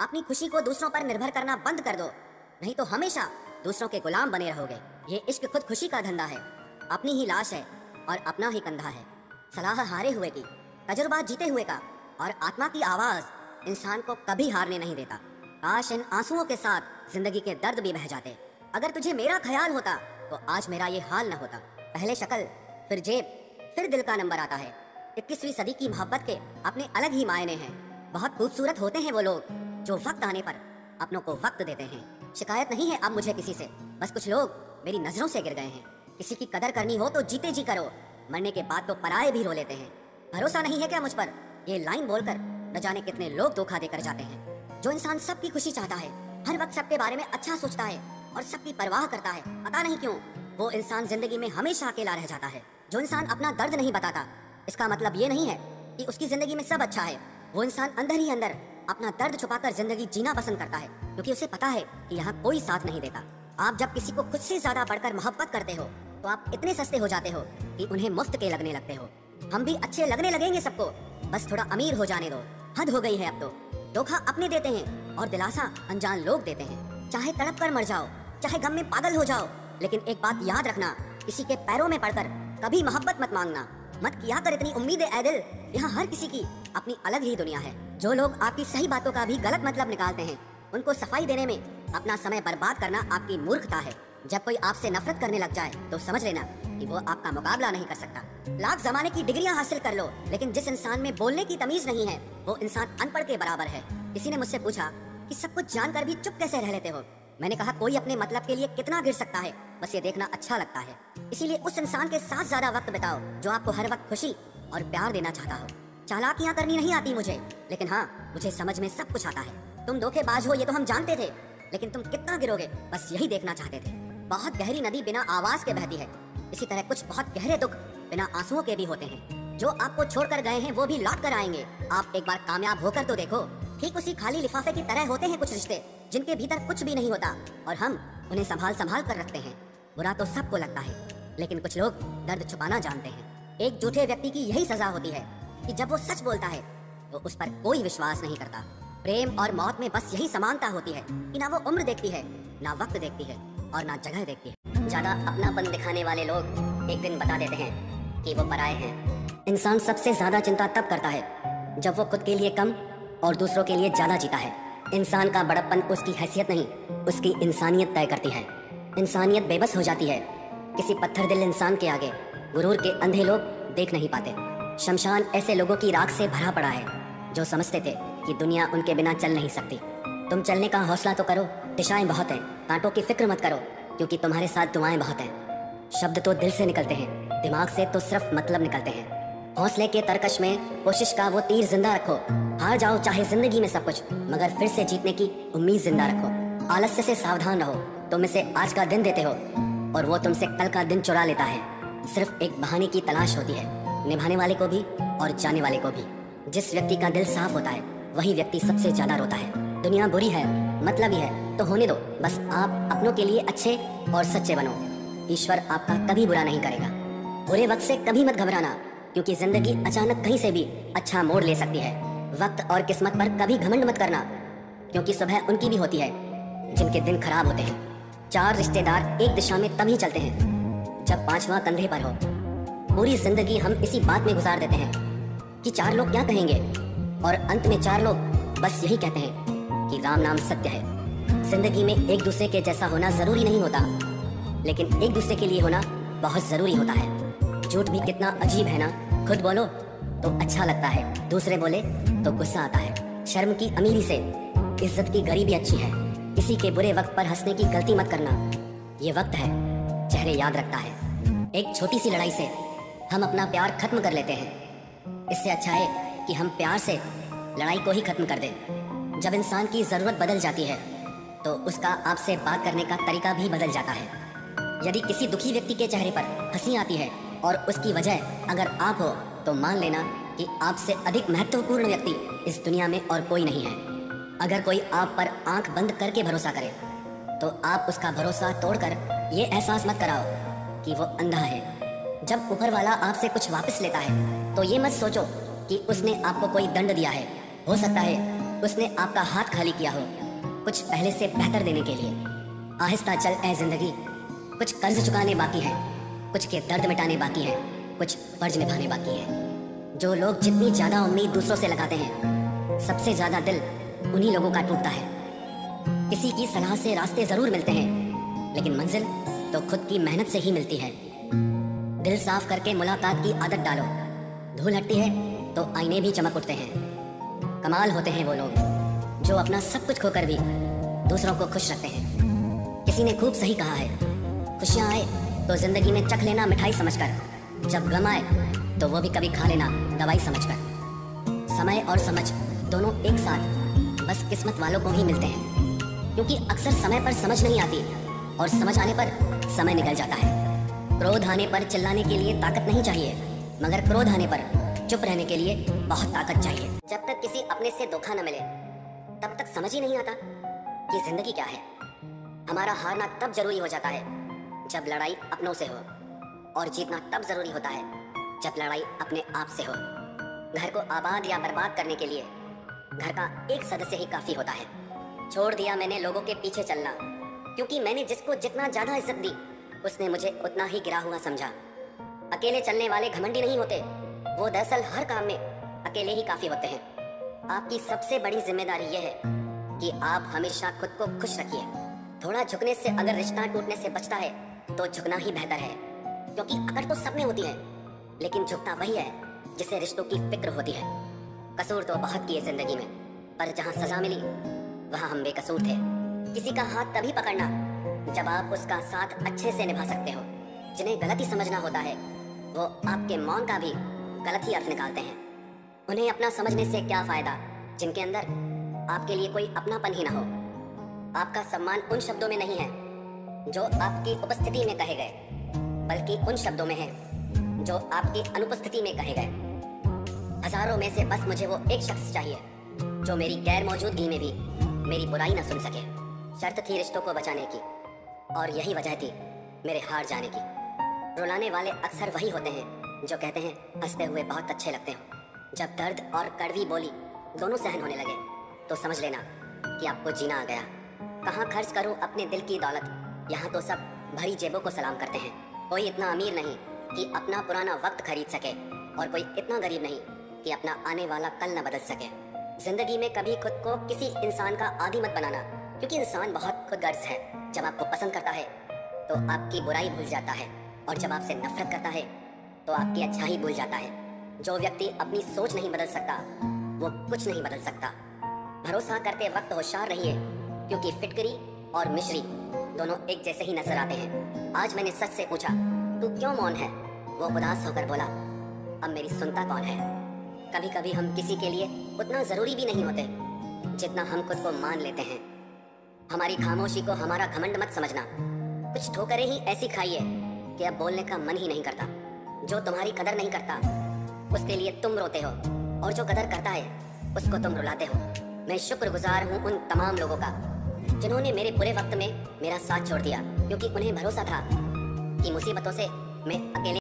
अपनी खुशी को दूसरों पर निर्भर करना बंद कर दो। नहीं तो हमेशा दूसरों के गुलाम बने रहोगे। ये इश्क खुद खुशी का धंधा है। अपनी ही लाश है और अपना ही कंधा है। सलाह हारे हुए की, तजुर्बा जीते हुए का और आत्मा की आवाज़ इंसान को कभी हारने नहीं देता। काश इन आंसुओं के साथ ज़िंदगी के दर्द भी बह जाते। अगर तुझे मेरा ख्याल होता तो आज मेरा ये हाल न होता। पहले शक्ल, फिर जेब, फिर दिल का नंबर आता है। इक्कीसवीं सदी की मोहब्बत के अपने अलग ही मायने हैं। बहुत खूबसूरत होते हैं वो लोग। जो वक्त आने पर अपनों को वक्त देते हैं। शिकायत नहीं है अब मुझे किसी से। बस कुछ लोग मेरी नज़रों से गिर गए हैं। किसी की कदर करनी हो तो जीते जी करो। मरने के बाद तो पराए भी रो लेते हैं। भरोसा नहीं है क्या मुझ पर? ये लाइन बोलकर न जाने कितने लोग धोखा देकर जाते हैं। जो इंसान सबकी खुशी चाहता है, हर वक्त सबके बारे में अच्छा सोचता है और सबकी परवाह करता है, पता नहीं क्यों, वो इंसान ज़िंदगी में हमेशा अकेला रह जाता है। जो इंसान अपना दर्द नहीं बताता, इसका मतलब ये नहीं है कि उसकी ज़िंदगी में सब अच्छा है। वो इंसान अंदर ही अंदर अपना दर्द छुपाकर ज़िंदगी जीना पसंद करता है, क्योंकि उसे पता है कि यहाँ कोई साथ नहीं देता। आप जब किसी को खुद से ज़्यादा बढ़कर मोहब्बत करते हो तो आप इतने सस्ते हो जाते हो कि उन्हें मुफ़्त के लगने लगते हो। हम भी अच्छे लगने लगेंगे सबको। बस थोड़ा अमीर हो जाने दो। हद हो गई है अब तो। धोखा अपने देते हैं और दिलासा अनजान लोग देते हैं। चाहे तड़प कर मर जाओ, चाहे गम में पागल हो जाओ, लेकिन एक बात याद रखना, किसी के पैरों में पड़कर कभी मोहब्बत मत मांगना। मत किया कर इतनी उम्मीदें, ऐ दिल। यहाँ हर किसी की अपनी अलग ही दुनिया है। जो लोग आपकी सही बातों का भी गलत मतलब निकालते हैं, उनको सफ़ाई देने में अपना समय बर्बाद करना आपकी मूर्खता है। जब कोई आपसे नफरत करने लग जाए तो समझ लेना कि वो आपका मुकाबला नहीं कर सकता। लाख जमाने की डिग्रियाँ हासिल कर लो, लेकिन जिस इंसान में बोलने की तमीज नहीं है, वो इंसान अनपढ़ के बराबर है। किसी ने मुझसे पूछा कि सब कुछ जानकर भी चुप कैसे रह लेते हो? मैंने कहा, कोई अपने मतलब के लिए कितना गिर सकता है, बस ये देखना अच्छा लगता है। इसीलिए उस इंसान के साथ ज़्यादा वक्त बिताओ, जो आपको हर वक्त खुशी और प्यार देना चाहता हो। चालाकियाँ करनी नहीं आती मुझे। लेकिन हाँ मुझे समझ में सब कुछ आता है। तुम धोखेबाज हो, ये तो हम जानते थे। लेकिन तुम कितना गिरोगे? बस यही देखना चाहते थे। बहुत गहरी नदी बिना आवाज़ के बहती है। इसी तरह कुछ बहुत गहरे दुख बिना आंसुओं के भी होते हैं। जो आपको छोड़कर गए हैं, वो भी लौट कर आएँगे। आप एक बार कामयाब होकर तो देखो, ठीक उसी खाली लिफाफे की तरह होते हैं कुछ रिश्ते, जिनके भीतर कुछ भी नहीं होता। और हम उन्हें संभाल संभाल कर रखते हैं। बुरा तो सबको लगता है, लेकिन कुछ लोग दर्द छुपाना जानते हैं। एक झूठे व्यक्ति की यही सजा होती है। कि जब वो सच बोलता है तो उस पर कोई विश्वास नहीं करता। प्रेम और मौत में बस यही समानता होती है कि ना वो उम्र देखती है, ना वक्त देखती है और ना जगह देखती है। ज़्यादा अपनापन दिखाने वाले लोग एक दिन बता देते हैं कि वो पराए हैं। इंसान सबसे ज़्यादा चिंता तब करता है, जब वो खुद के लिए कम और दूसरों के लिए ज़्यादा जीता है। इंसान का बड़प्पन उसकी हैसियत नहीं, उसकी इंसानियत तय करती है। इंसानियत बेबस हो जाती है। किसी पत्थर दिल इंसान के आगे, गुरूर के अंधे लोग देख नहीं पाते। शमशान ऐसे लोगों की राख से भरा पड़ा है, जो समझते थे कि दुनिया उनके बिना चल नहीं सकती। तुम चलने का हौसला तो करो, दिशाएँ बहुत हैं, कांटों की फ़िक्र मत करो, क्योंकि तुम्हारे साथ दुआएँ बहुत हैं। शब्द तो दिल से निकलते हैं, दिमाग से तो सिर्फ़ मतलब निकलते हैं। हौसले के तरकश में कोशिश का वो तीर ज़िंदा रखो। हार जाओ चाहे ज़िंदगी में सब कुछ, मगर फिर से जीतने की उम्मीद ज़िंदा रखो। आलस्य से सावधान रहो, तुम इसे आज का दिन देते हो, और वो तुमसे कल का दिन चुरा लेता है। सिर्फ़ एक बहाने की तलाश होती है। निभाने वाले को भी और जाने वाले को भी। जिस व्यक्ति का दिल साफ़ होता है, वही व्यक्ति सबसे ज़्यादा रोता है। दुनिया बुरी है मतलब ही है तो होने दो। बस आप अपनों के लिए अच्छे और सच्चे बनो। ईश्वर आपका कभी बुरा नहीं करेगा। बुरे वक्त से कभी मत घबराना, क्योंकि ज़िंदगी अचानक कहीं से भी अच्छा मोड़ ले सकती है। वक्त और किस्मत पर कभी घमंड मत करना, क्योंकि सुबह उनकी भी होती है, जिनके दिन खराब होते हैं। चार रिश्तेदार एक दिशा में तभी चलते हैं, जब पांचवा कंधे पर हो। पूरी ज़िंदगी हम इसी बात में गुजार देते हैं कि चार लोग क्या कहेंगे? और अंत में चार लोग बस यही कहते हैं कि राम नाम सत्य है। ज़िंदगी में एक दूसरे के जैसा होना ज़रूरी नहीं होता, लेकिन एक दूसरे के लिए होना बहुत ज़रूरी होता है। झूठ भी कितना अजीब है ना? खुद बोलो तो अच्छा लगता है, दूसरे बोले तो गुस्सा आता है। शर्म की अमीरी से इज़्ज़त की गरीबी अच्छी है। किसी के बुरे वक्त पर हंसने की गलती मत करना, ये वक्त है, चेहरे याद रखता है। एक छोटी सी लड़ाई से हम अपना प्यार खत्म कर लेते हैं। इससे अच्छा है कि हम प्यार से लड़ाई को ही खत्म कर दें। जब इंसान की ज़रूरत बदल जाती है तो उसका आपसे बात करने का तरीका भी बदल जाता है। यदि किसी दुखी व्यक्ति के चेहरे पर हँसी आती है और उसकी वजह अगर आप हो तो मान लेना कि आपसे अधिक महत्वपूर्ण व्यक्ति इस दुनिया में और कोई नहीं है। अगर कोई आप पर आँख बंद करके भरोसा करे तो आप उसका भरोसा तोड़कर ये एहसास मत कराओ कि वो अंधा है। जब ऊपर वाला आपसे कुछ वापस लेता है तो ये मत सोचो कि उसने आपको कोई दंड दिया है। हो सकता है उसने आपका हाथ खाली किया हो, कुछ पहले से बेहतर देने के लिए। आहिस्ता चल ए ज़िंदगी। कुछ कर्ज चुकाने बाकी है, कुछ के दर्द मिटाने बाकी है, कुछ फ़र्ज़ निभाने बाकी है। जो लोग जितनी ज़्यादा उम्मीद दूसरों से लगाते हैं, सबसे ज़्यादा दिल उन्हीं लोगों का टूटता है। किसी की सलाह से रास्ते ज़रूर मिलते हैं, लेकिन मंजिल तो खुद की मेहनत से ही मिलती है। दिल साफ़ करके मुलाकात की आदत डालो। धूल हटती है तो आईने भी चमक उठते हैं। कमाल होते हैं वो लोग, जो अपना सब कुछ खोकर भी दूसरों को खुश रखते हैं। किसी ने खूब सही कहा है, खुशियाँ आए तो ज़िंदगी में चख लेना मिठाई समझकर। जब गम आए तो वो भी कभी खा लेना दवाई समझकर। समय और समझ दोनों एक साथ, बस किस्मत वालों को ही मिलते हैं। क्योंकि अक्सर समय पर समझ नहीं आती, और समझ आने पर समय निकल जाता है। क्रोध आने पर चिल्लाने के लिए ताकत नहीं चाहिए, मगर क्रोध आने पर चुप रहने के लिए बहुत ताकत चाहिए। जब तक किसी अपने से धोखा न मिले, तब तक समझ ही नहीं आता कि ज़िंदगी क्या है। हमारा हारना तब ज़रूरी हो जाता है जब लड़ाई अपनों से हो, और जीतना तब ज़रूरी होता है जब लड़ाई अपने आप से हो। घर को आबाद या बर्बाद करने के लिए घर का एक सदस्य ही काफ़ी होता है। छोड़ दिया मैंने लोगों के पीछे चलना, क्योंकि मैंने जिसको जितना ज़्यादा इज़्ज़त दी उसने मुझे उतना ही गिरा हुआ समझा। अकेले चलने वाले घमंडी नहीं होते। वो दरअसल हर काम में अकेले ही काफ़ी होते हैं। आपकी सबसे बड़ी ज़िम्मेदारी यह है कि आप हमेशा खुद को खुश रखिए। थोड़ा झुकने से अगर रिश्ता टूटने से बचता है तो झुकना ही बेहतर है। क्योंकि अकड़ तो सब में होती है, लेकिन झुकता वही है जिसे रिश्तों की फ़िक्र होती है। कसूर तो बहुत किए ज़िंदगी में, पर जहाँ सजा मिली, वहाँ हम बेकसूर थे। किसी का हाथ तभी पकड़ना जब आप उसका साथ अच्छे से निभा सकते हो, जिन्हें गलती समझना होता है, वो आपके मौन का भी गलत ही अर्थ निकालते हैं। उन्हें अपना समझने से क्या फ़ायदा, जिनके अंदर आपके लिए कोई अपनापन ही ना हो? आपका सम्मान उन शब्दों में नहीं है, जो आपकी उपस्थिति में कहे गए, बल्कि उन शब्दों में है, जो आपकी अनुपस्थिति में कहे गए। हज़ारों में से बस मुझे वो एक शख्स चाहिए, जो मेरी गैर मौजूदगी में भी मेरी बुराई ना सुन सके। शर्त थी रिश्तों को बचाने की। और यही वजह थी मेरे हार जाने की। रुलाने वाले अक्सर वही होते हैं, जो कहते हैं, हँसते हुए बहुत अच्छे लगते हो। जब दर्द और कड़वी बोली दोनों सहन होने लगे तो समझ लेना कि आपको जीना आ गया। कहाँ खर्च करूँ अपने दिल की दौलत? यहाँ तो सब भरी जेबों को सलाम करते हैं। कोई इतना अमीर नहीं कि अपना पुराना वक्त खरीद सके, और कोई इतना गरीब नहीं कि अपना आने वाला कल न बदल सके। ज़िंदगी में कभी खुद को किसी इंसान का आदि मत बनाना, क्योंकि इंसान बहुत खुदगर्ज है। जब आपको पसंद करता है तो आपकी बुराई भूल जाता है। और जब आपसे नफरत करता है तो आपकी अच्छाई भूल जाता है। जो व्यक्ति अपनी सोच नहीं बदल सकता, वो कुछ नहीं बदल सकता। भरोसा करते वक्त होशियार रहिए, क्योंकि फिटकरी और मिश्री दोनों एक जैसे ही नज़र आते हैं। आज मैंने सच से पूछा, तू क्यों मौन है? वो उदास होकर बोला, अब मेरी सुनता कौन है? कभी कभी हम किसी के लिए उतना ज़रूरी भी नहीं होते, जितना हम खुद को मान लेते हैं। हमारी खामोशी को हमारा घमंड मत समझना। कुछ ठोकरें ही ऐसी खाइए कि अब बोलने का मन ही नहीं करता। जो तुम्हारी कदर नहीं करता, उसके लिए तुम रोते हो। और जो कदर करता है, उसको तुम रुलाते हो। मैं शुक्रगुजार हूँ उन तमाम लोगों का, जिन्होंने मेरे बुरे वक्त में मेरा साथ छोड़ दिया, क्योंकि उन्हें भरोसा था कि मुसीबतों से मैं अकेले